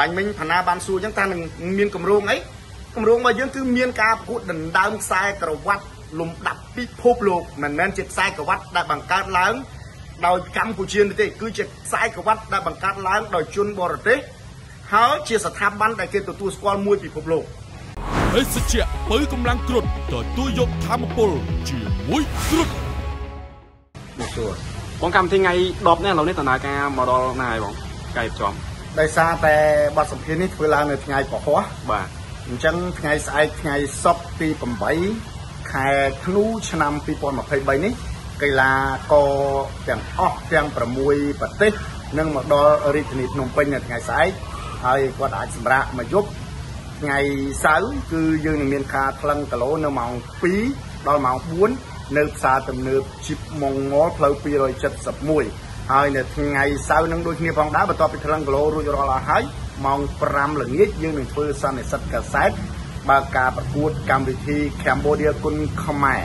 បាញ់មិញផាណាបានសួរអញ្ចឹងថានឹងមានកម្រងអីកម្រងរបស់យើងគឺមានការប្រកួតដណ្ដើមខ្សែក្រវ៉ាត់លំដាប់ពិភពលោកមិនមែនជាខ្សែក្រវ៉ាត់ដែលបង្កើតឡើងដោយកម្ពុជាទេគឺជាខ្សែក្រវ៉ាត់ដែលបង្កើតឡើងដោយជនបរទេសហើយជាស្ថាប័នដែលគេទទួលស្គាល់មួយពិភពលោកភេសជ្ជៈបើកម្លាំងគ្រុតទទួលយកធម្មពលជាមួយគ្រុតមកសួរបងកម្មវិធីថ្ងៃ10នេះឥឡូវនេះដំណើរការមកដល់ណាហើយបងកាយចំ ដោយសារតែបទសម្ភាសន៍នេះធ្វើឡើងនៅថ្ងៃពហុបាទអញ្ចឹងថ្ងៃស្អែកថ្ងៃសុក្រទី8ខែធ្នូឆ្នាំ2023នេះកីឡាករទាំងអស់ទាំង6ប្រទេសនឹងមកដល់រាជធានីភ្នំពេញនៅថ្ងៃស្អែកហើយគាត់អាចសម្រាកមួយយប់ថ្ងៃសៅរ៍គឺយើងនឹងមានការថ្លឹងគីឡូនៅម៉ោង2ដល់ម៉ោង4នៅផ្សារទំនើបជីបម៉ុងងល់ផ្លូវ271 ហើយនៅថ្ងៃសៅរ៍នឹងដូចគ្នាផងដែរបន្ទាប់ពីថ្លឹងគីឡូរួចរាល់អស់ហើយម៉ោង5ល្ងាចយើងនឹងធ្វើសន្និសិទកាសែតបើកការប្រកួតកម្មវិធី Cambodia គុណខ្មែរ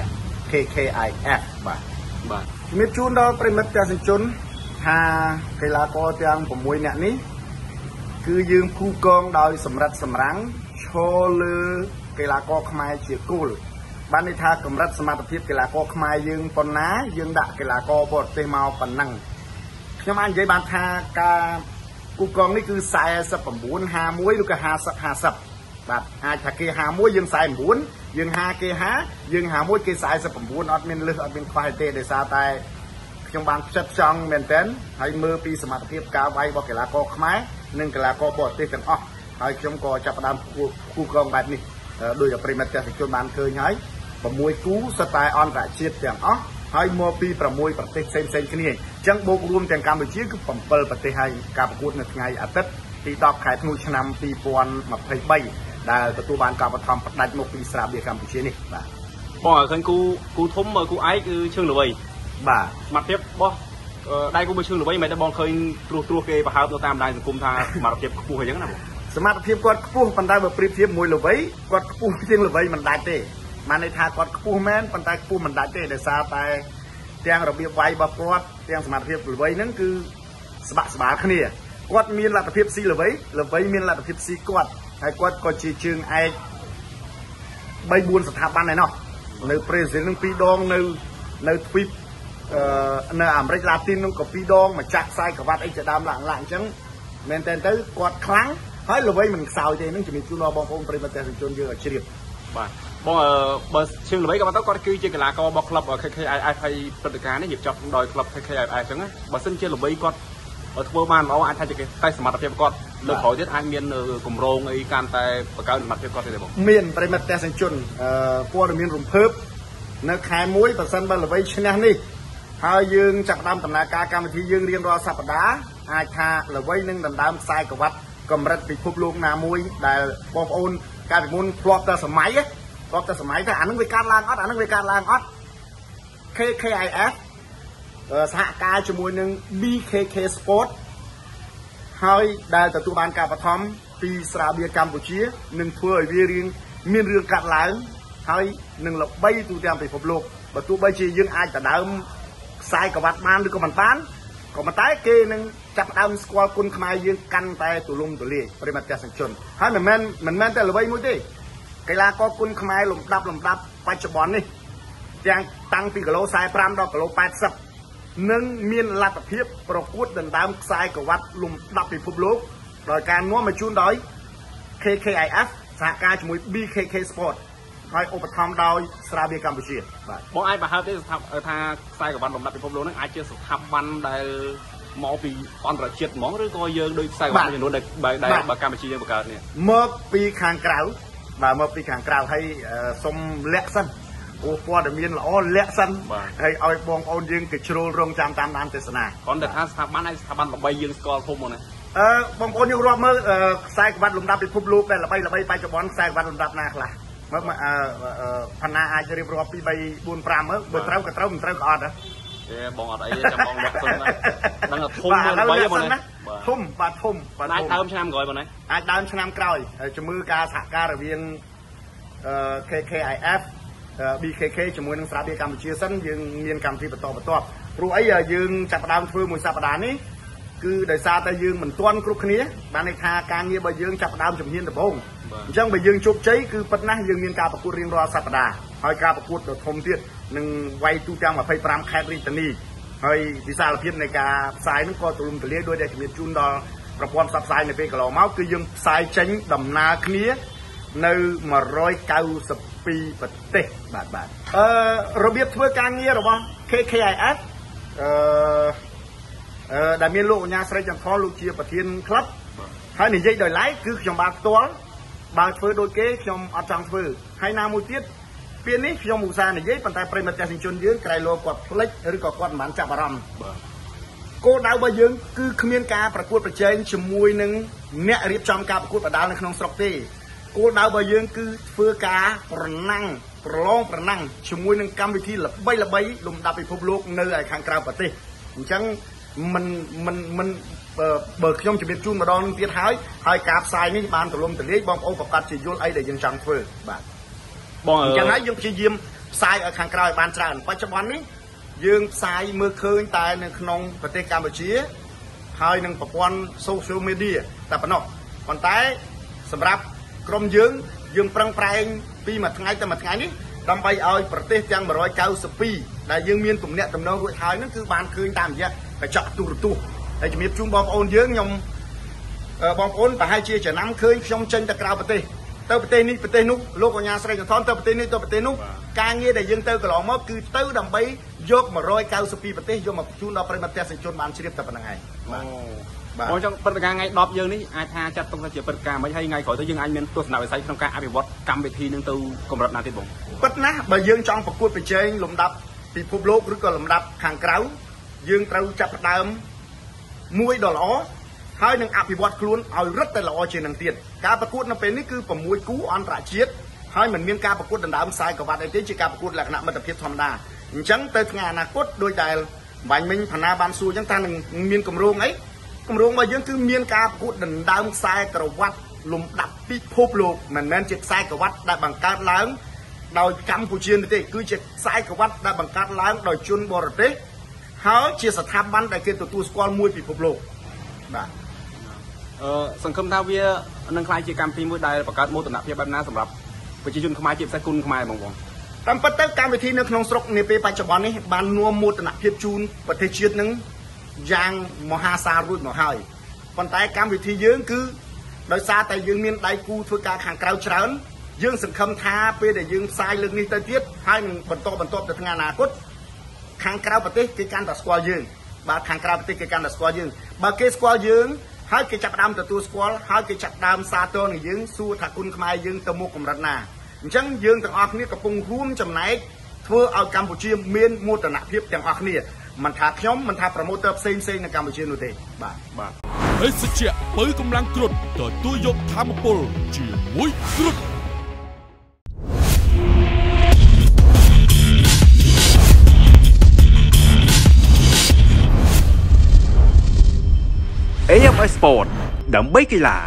KKIF បាទបាទជំរាបជូនដល់ប្រិមិត្តទស្សនិកជនថាកីឡាករទាំង6នាក់នេះ គឺយើងគូកងដោយសម្រិតសម្រាំងឈរលើកីឡាករខ្មែរជាគោលបានន័យថាកម្រិតសមត្ថភាពកីឡាករខ្មែរយើងប៉ុណ្ណាយើងដាក់កីឡាករបរទេសមកប៉ុណ្ណឹង ខ្ញុំអាចនិយាយបានថាការគូកងនេះគឺ49 51ឬក៏50 50បាទអាចថាគេ51យើង49យើង50គេ50យើង51គេ49អត់មានលឹះអត់មានខ្វះទេដោយសារតែខ្ញុំបានផ្ចិតផ្ចង់មែនទែនហើយមើលពីសមត្ថភាពការវាយរបស់កីឡាករខ្មែរនិងកីឡាករបរទេសទាំងអស់ហើយខ្ញុំក៏ចាប់ផ្ដើមគូកងបែបនេះដោយតែប្រិមិត្តទេសជនបានឃើញហើយ6គូសតែអន្តរជាតិទាំងអស់ ហើយមកពី6ប្រទេសផ្សេងផ្សេងគ្នាអញ្ចឹងបូករួមទាំងកម្ពុជាគឺ7ប្រទេសហើយការប្រកួតនៅថ្ងៃអាទិត្យទី10ខែធ្នូឆ្នាំ2023ដែលទទួលបានការបឋមផ្ដាច់មកពីស្រាបៀរកម្ពុជានេះបាទបងឃើញគូគូធំគូឯកគឺឈឹងល្វីបាទសមត្ថភាពរបស់ដៃគូមួយឈឹងល្វីមិនតែបងឃើញត្រួសត្រួសគេប្រហើបនៅតាមបណ្ដាញសង្គមថាសមត្ថភាពខ្ពស់អញ្ចឹងណាបងសមត្ថភាពគាត់ខ្ពស់ប៉ុន្តែបើប្រៀបធៀបមួយល្វីគាត់ខ្ពស់ជាងល្វីមិនដាច់ទេ បានន័យថាគាត់ខ្ពស់មែនប៉ុន្តែខ្ពស់មិនដាច់ទេដោយសារតែទាំងរបៀបវាយរបស់គាត់ទាំងសមត្ថភាពល្វីហ្នឹងគឺស្បាក់ស្បាលគ្នាគាត់មានលទ្ធភាពស៊ីល្វីល្វីមានលទ្ធភាពស៊ីគាត់ហើយគាត់ក៏ជាជើងឯក3 4ស្ថាប័នឯណោះនៅប្រេស៊ីលនឹង2ដងនៅនៅទ្វីបអឺនៅអាមេរិកឡាទីននោះក៏2ដងម្ចាស់ខ្សែក្រវ៉ាត់អីជាដើមឡើងឡើងអញ្ចឹងមែនតើទៅគាត់ខ្លាំងហើយល្វីមិនខ្សោយទេនឹងជំរាបជូនដល់បងប្អូនប្រិយមិត្តទេសជនយើងឲ្យជ្រាបបាទ បងបើឈឹងល្បីក៏មកទៅគាត់គឺជាកីឡាកររបស់ក្លឹប KKIF ហើយព្រឹត្តិការណ៍នេះរៀបចំដោយក្លឹប KKIF អញ្ចឹងបើសិនជាល្បីគាត់ធ្វើបានល្អអាចថាជាតែសមត្ថភាពគាត់លើក្រោយទៀតអាចមានគម្រោងអីកាន់តែបង្កើនសមត្ថភាពគាត់ទេបងមានប្រិមិត្តទេសជនអឺព័ត៌មានរំភើបនៅខែ1បើសិនបើល្បីឈ្នះនេះហើយយើងចាប់ផ្ដើមដំណើរការកម្មវិធីយើងរៀងរាល់សប្តាហ៍អាចថាល្បីនឹងដណ្ដើមខ្សែក្រវ៉ាត់កម្រិតពិភពលោកណាមួយដែលបងប្អូនកាលពីមុនធ្លាប់តែសម័យ ធ្លាប់តែសម័យតែអានឹងវាកាត់ឡើងអត់អានឹងវាកាត់ឡើងអត់ KKIF សហការជាមួយនឹង BKK Sport ហើយដែលទទួលបានការបឋមពីស្រាបៀរកម្ពុជានឹងធ្វើឲ្យវារៀងមានរឿងកាត់ឡើងហើយនឹងល្បីទូទាំងពិភពលោកបើទោះបីជាយើងអាចដដើមខ្សែក្រវ៉ាត់បានឬក៏មិនបានក៏ប៉ុន្តែគេនឹងចាប់ដើមស្គាល់គុណខ្មែរយើងកាន់តែទូលំទូលាយប្រិមត្តទេសជនហើយមិនមែនមិនមែនតែល្បីមួយទេ កីឡាករគុណខ្មែរលំដាប់លំដាប់បច្ចុប្បន្ននេះទាំងតាំងពីគីឡូ45ដល់គីឡូ80នឹងមានលទ្ធភាពប្រកួតដណ្ដើមខ្សែក្រវ៉ាត់លំដាប់ពិភពលោកដោយការនាំមកជូនដោយ KKIF សហការជាមួយ BKK Sport ហើយឧបត្ថម្ភដោយស្រាបៀរកម្ពុជាបាទបងអាចបើហើបទេស្ថាបថាខ្សែក្រវ៉ាត់លំដាប់ពិភពលោកហ្នឹងអាចជាស្ថាប័នដែលមកពីអន្តរជាតិហ្មងឬក៏យើងដូចខ្សែក្រវ៉ាត់ចំនួនដែលដែលបើកម្ពុជាយើងបង្កើតនេះមកពីខាងក្រៅ បាទមកពីខាងក្រៅហើយសុំលាក់សិនអូព័ត៌មានល្អលាក់សិនហើយឲ្យបងប្អូនយើងគេជ្រុលរងចាំតាមដានទេសនាគ្រាន់តែថាស្ថាប័នហើយស្ថាប័នល្បីយើងស្គាល់ធំមកណាអឺបងប្អូនយើងរាប់មើលខ្សែក្រវ៉ាត់លំដាប់ពិភពលោកដែលល្បីល្បីបច្ចុប្បន្នខ្សែក្រវ៉ាត់លំដាប់ណាខ្លះមើលអឺផាណាអាចរៀបរាប់ពី3 4 5មើលបើត្រូវក៏ត្រូវមិនត្រូវក៏អត់ហ៎ទេបងអត់អីចាំបងលុកសុនណាដឹងថាធំមើលបីបងណា ធំបាទធំបាទអាចដើមឆ្នាំក្រោយបងណាអាចដើមឆ្នាំក្រោយជំរឿការសហការរវាងអឺ KKIF BKK ជាមួយនឹងស្រាបៀរកម្ពុជាសិនយើងមានកម្មវិធីបន្តបន្ទាប់ព្រោះអីយើងចាប់ផ្ដើមធ្វើមួយសប្តាហ៍នេះគគឺដោយសារតែយើងមិនទាន់គ្រប់គ្នាបានន័យថាការងាររបស់យើងចាប់ផ្ដើមជំហានដំបូងអញ្ចឹងបើយើងជោគជ័យគឺប៉ុណ្ណាយើងមានការប្រកួតរៀងរាល់សប្តាហ៍ហើយការប្រកួតដ៏ធំទៀតនឹងវាយទូទាំង25ខេត្តរាជធានី ហើយវិសាលភាពនៃការផ្សាយនោះក៏ទូលំទូលាយដោយដែលជំរាបជូនដល់ប្រព័ន្ធផ្សព្វផ្សាយនៅពេលកន្លងមកគឺយើងផ្សាយចេញដំណើរគ្នានៅ192ប្រទេសបាទបាទអឺរបៀបធ្វើការងាររបស់ KKIS អឺអឺដែលមានលោកអញ្ញាស្រីចន្ទខលោកជាប្រធានក្លឹបហើយនិយាយដោយឡែកគឺខ្ញុំបានផ្ទាល់បើធ្វើដូចគេខ្ញុំអត់ចង់ធ្វើហើយណាមួយទៀត ពេលនេះខ្ញុំឧស្សាហ៍និយាយប៉ុន្តែប្រិមត្តទេសនិជនយើងក្រៃលោគាត់ផ្លិចឬក៏គាត់មិនបានចាប់អារម្មណ៍បាទគោលដៅរបស់យើងគឺគ្មានការប្រកួតប្រជែងជាមួយនឹងអ្នករៀបចំការប្រកួតបដាល់នៅក្នុងស្រុកទេគោលដៅរបស់យើងគឺធ្វើការប្រណាំងប្រឡងប្រណាំងជាមួយនឹងកម្មវិធីល្បីល្បីលំដាប់ពិភពលោកនៅឯខាងក្រៅប្រទេសអញ្ចឹងមិនមិនមិនបើខ្ញុំជម្រាបជូនម្ដងទៀតហើយហើយការផ្សាយនេះបានទលំទលាយបងប្អូនប្រកាសជាយល់អីដែលយើងចង់ធ្វើបាទ បងអញ្ចឹងហើយយើងព្យាយាមផ្សាយឲ្យខាងក្រៅឲ្យបានច្រើនបច្ចុប្បន្ននេះយើងផ្សាយមើលឃើញតែនៅក្នុងប្រទេសកម្ពុជា ហើយនឹងប្រព័ន្ធ social media តែប៉ុណ្ណោះប៉ុន្តែសម្រាប់ក្រុមយើងយើងប្រឹងប្រែងពីមួយថ្ងៃទៅមួយថ្ងៃនេះដើម្បីឲ្យប្រទេសទាំង192ដែលយើងមានទំនាក់ទំនងរួចហើយហ្នឹងគឺបានឃើញតាមរយៈកញ្ចក់ទូរទស្សន៍ហើយជំរាបជូនបងប្អូនយើងខ្ញុំបងប្អូនប្រហែលជាចំណាំឃើញខ្ញុំចេញទៅក្រៅប្រទេស ទៅប្រទេសនេះប្រទេសនោះលោកអញ្ញាស្រីកន្ធនទៅប្រទេសនេះទៅប្រទេសនោះការងារដែលយើងទៅកន្លងមកគឺទៅដើម្បីយក192ប្រទេសយកមកជូនដល់ប្រិមត្តទេសជនបានជ្រាបតែប៉ុណ្្នឹងឯងបាទបងចង់ព្រឹត្តិការណ៍ថ្ងៃ10យើងនេះអាចថាចាត់ទុកថាជាព្រឹត្តិការណ៍មិនហើយថ្ងៃក្រោយទៅយើងអាចមានទស្សនវិស័យក្នុងការអភិវឌ្ឍកម្មវិធីនឹងទៅកម្រិតណាទៀតបងពិតណាស់បើយើងចង់ប្រកួតប្រជែងលំដាប់ពិភពលោកឬក៏លំដាប់ខាងក្រៅយើងត្រូវចាប់ផ្ដើមមួយដ៏ល្អ ហើយនឹងអភិវឌ្ឍខ្លួនឲ្យរឹតតែល្អជាងនឹងទៀតការប្រកួតនៅពេលនេះគឺ6គូអន្តរជាតិហើយមិនមានការប្រកួតដណ្ដើមខ្សែក្រវ៉ាត់អីទេជាការប្រកួតលក្ខណៈមិត្តភាពធម្មតាអញ្ចឹងទៅថ្ងៃអនាគតដោយដែលបាញ់មិញផាណាបានសួរអញ្ចឹងថានឹងមានកម្រងអីកម្រងរបស់យើងគឺមានការប្រកួតដណ្ដើមខ្សែក្រវ៉ាត់លំដាប់ពិភពលោកមិនមែនជាខ្សែក្រវ៉ាត់ដែលបង្កើតឡើងដោយកម្ពុជាទេគឺជាខ្សែក្រវ៉ាត់ដែលបង្កើតឡើងដោយជនបរទេសហើយជាស្ថាប័នដែលគេទទួលស្គាល់មួយពិភពលោកបាទអឺ សង្ឃឹមថាវានឹងក្លាយជាកម្មវិធីមួយដែលបង្កើតមោទនភាពបែបណាសម្រាប់ប្រជាជនខ្មែរជាពិសេសគុណខ្មែរបងប្អូនតាមពិតទៅកម្មវិធីនៅក្នុងស្រុកនាពេលបច្ចុប្បន្ននេះបាននាំមោទនភាពជូនប្រទេសជាតិនឹងយ៉ាងមហាសាលរួចមកហើយប៉ុន្តែកម្មវិធីយើងគឺដោយសារតែយើងមានដៃគូធ្វើការខាងក្រៅច្រើនយើងសង្ឃឹមថាពេលដែលយើងផ្សាយលើកនេះទៅទៀតហើយនឹងបន្តបន្តទៅថ្ងៃអនាគតខាងក្រៅប្រទេសគេកាន់តែស្គាល់យើងបាទខាងក្រៅប្រទេសគេកាន់តែស្គាល់យើងបើគេស្គាល់យើង ហើយគេចាប់ដើមទទួលស្គាល់ហើយគេចាប់ដើមសាទរនឹងយើងសួរថាគុណខ្មែរយើងទៅមុខកម្រិតណាអញ្ចឹងយើងទាំងអស់គ្នាកំពុងរួមចំណែកធ្វើឲ្យកម្ពុជាមានមោទនភាពទាំងអស់គ្នាមិនថាខ្ញុំមិនថា promoter ផ្សេងផ្សេងនៅកម្ពុជានោះទេបាទបាទភេសជ្ជៈបើកម្លាំងគ្រុតទទួលយកធម្មពលជាមួយគ្រុត AMS Sport ដើម្បីកីឡា